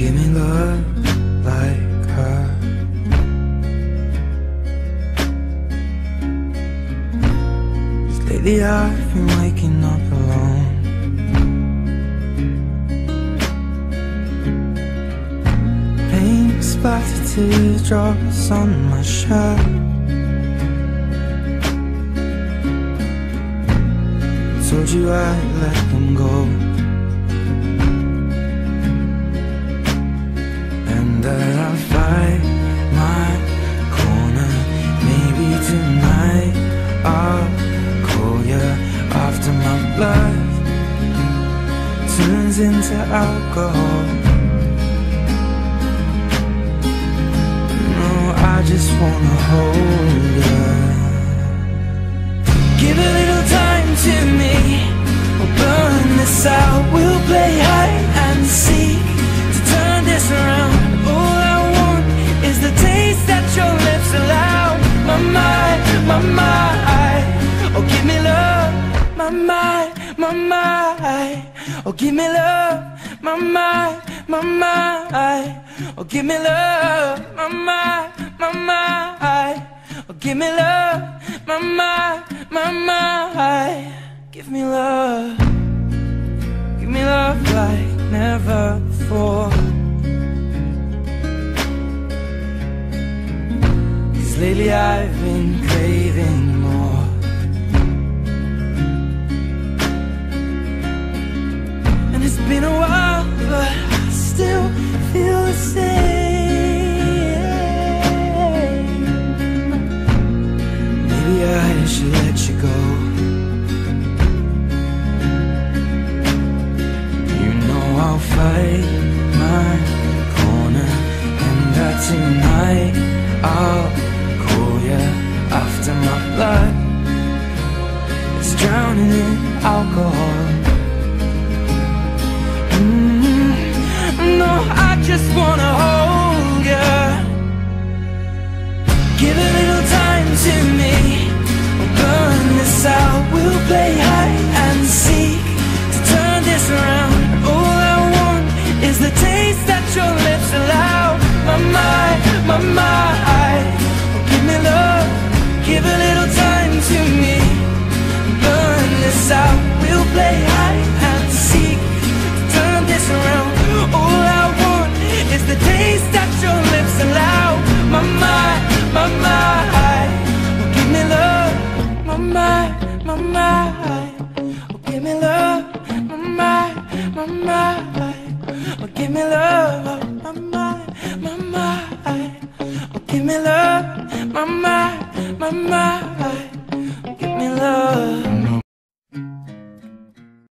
Give me love lately I've been waking up alone. Paint splattered teardrops on my shirt. Told you I'd let them go. Turns into alcohol. No, I just wanna hold you. Give a little time to me. We'll burn this out. We'll play hide and seek to turn this around. All I want is the taste that your lips allow. My mind, my mind. Oh, give me love. My mind, my mind. Oh, give me love. My mind, my mind. Oh, give me love. My mind, my mind. Oh, give me love. My mind, my mind. Give me love. Give me love like never before. Cause lately I've been craving more. Tonight I'll call you after my blood is drowning in alcohol. Mm, no, I just wanna my mind. Give me love, my mind, my mind. Give me love, my my give me love.